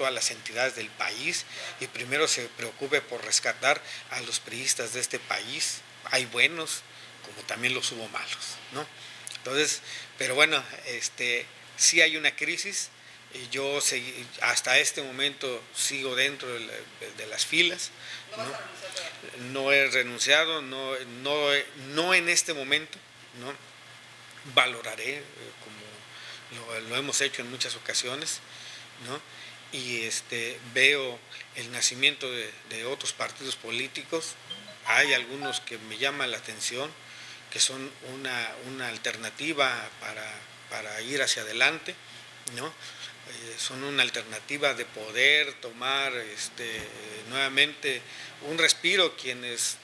todas las entidades del país y primero se preocupe por rescatar a los priistas de este país. Hay buenos, como también los hubo malos, ¿no? Entonces, pero bueno, este, sí hay una crisis. Y yo hasta este momento sigo dentro de, las filas. ¿no? he renunciado, no, no, no en este momento. ¿no? Valoraré, eh, como lo, hemos hecho en muchas ocasiones. ¿no? y este, veo el nacimiento de, otros partidos políticos. Hay algunos que me llaman la atención, que son una, alternativa para, ir hacia adelante, ¿no? Eh, son una alternativa de poder tomar este, nuevamente un respiro quienes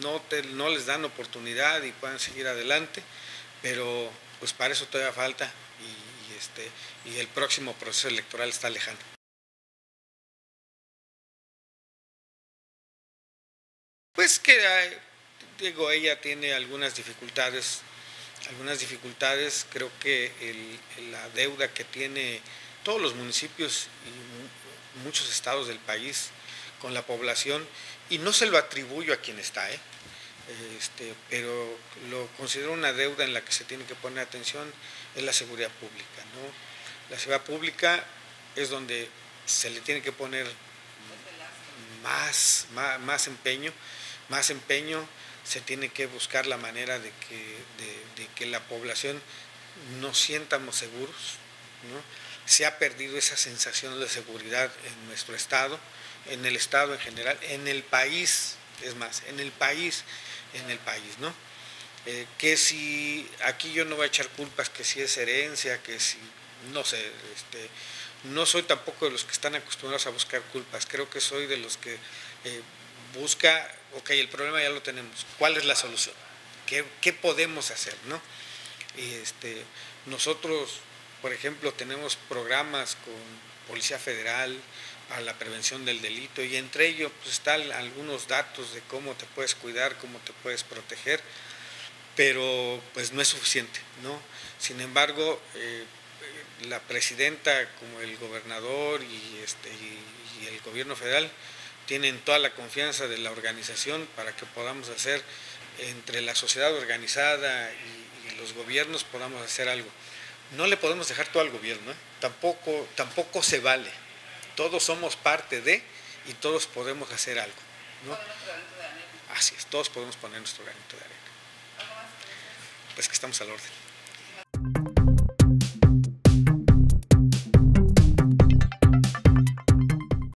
no, no les dan oportunidad y puedan seguir adelante, pero pues para eso todavía falta y, este, y el próximo proceso electoral está lejano. Pues que, digo, ella tiene algunas dificultades, algunas dificultades, creo que la deuda que tiene todos los municipios y muchos estados del país con la población, y no se lo atribuyo a quien está, ¿eh? Este, pero lo considero una deuda en la que se tiene que poner atención, es la seguridad pública. ¿no? La seguridad pública es donde se le tiene que poner más, más, más empeño más empeño, se tiene que buscar la manera de que, que la población nos sientamos seguros. Se ha perdido esa sensación de seguridad en nuestro Estado, en el Estado en general, en el país, es más, en el país, en el país, ¿no? Eh, que si, aquí yo no voy a echar culpas, que si es herencia, que si, no sé, este, no soy tampoco de los que están acostumbrados a buscar culpas, creo que soy de los que eh, busca, ok, el problema ya lo tenemos, ¿cuál es la solución? ¿Qué, podemos hacer? ¿no? este, nosotros, por ejemplo, tenemos programas con Policía Federal para la prevención del delito y entre ellos pues, están algunos datos de cómo te puedes cuidar, cómo te puedes proteger, pero pues no es suficiente. ¿no? Sin embargo, eh, la presidenta como el gobernador este, y el gobierno federal tienen toda la confianza de la organización para que podamos hacer entre la sociedad organizada y, los gobiernos podamos hacer algo. No le podemos dejar todo al gobierno, ¿eh? tampoco, tampoco se vale. Todos somos parte de y todos podemos hacer algo. Así es, todos podemos poner nuestro granito de arena. Pues que estamos al orden.